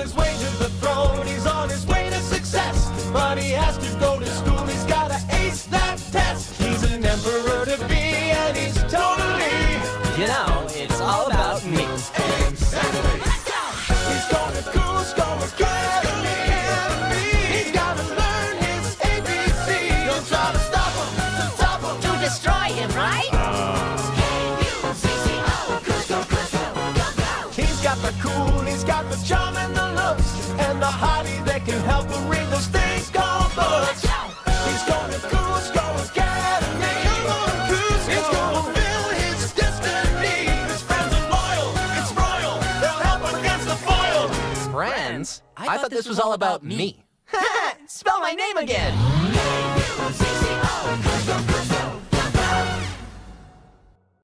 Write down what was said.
his way to the throne. He's on his way to success. But he has to go to school. He's gotta ace that test. He's an emperor to be, and he's totally. You know, it's all about me. Exactly. He's going to Kuzco academy. He's gotta learn his ABC. Don't try to stop him, to top him. To destroy him, right? He's got the cool, he's got the charm and the can help him read those things called books. He's going to Kuzco Academy. He's gonna fulfill his destiny. His friends are loyal, it's royal. They'll help against the foil. Friends? I thought this was all about me. Spell my name again. Kuzco, Kuzco,